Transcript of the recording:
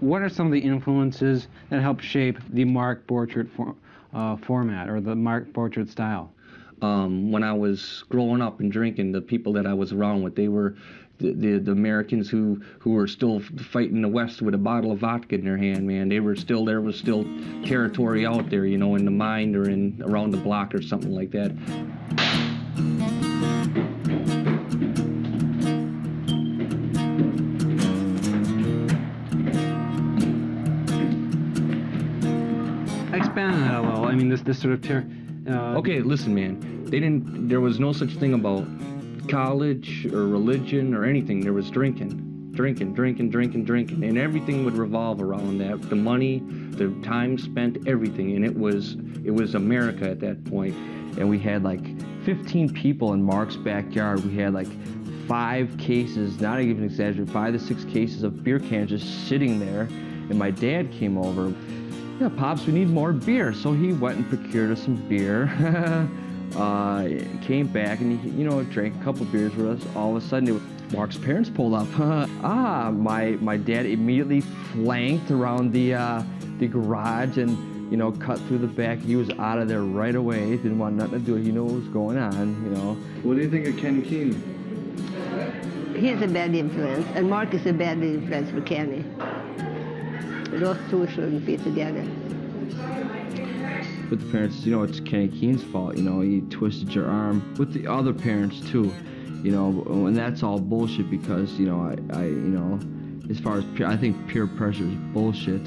What are some of the influences that help shape the Mark Borchardt for, uh, format or the Mark Borchardt style? Um, when I was growing up and drinking, the people that I was around with, they were the, the, the Americans who, who were still fighting the West with a bottle of vodka in their hand, man. They were still, there was still territory out there, you know, in the mind or in around the block or something like that. Expand on that a little. I mean, this this sort of ter- uh, Okay, listen, man. They didn't. There was no such thing about college or religion or anything. There was drinking, drinking, drinking, drinking, drinking, and everything would revolve around that. The money, the time spent, everything, and it was it was America at that point. and we had like 15 people in Mark's backyard. We had like five cases, not even exaggerating, five to six cases of beer cans just sitting there. And my dad came over. Yeah, pops, we need more beer. So he went and procured us some beer. uh, came back and he, you know, drank a couple beers with us. All of a sudden, it Mark's parents pulled up. ah, my my dad immediately flanked around the uh, the garage and you know, cut through the back. He was out of there right away. Didn't want nothing to do. He knew what was going on, you know. What do you think of Ken Keene? He's a bad influence, and Mark is a bad influence for Kenny. Those two shouldn't be together. With the parents, you know, it's Kenny Keene's fault. You know, he twisted your arm. With the other parents too, you know, and that's all bullshit because you know, I, I you know, as far as peer, I think peer pressure is bullshit.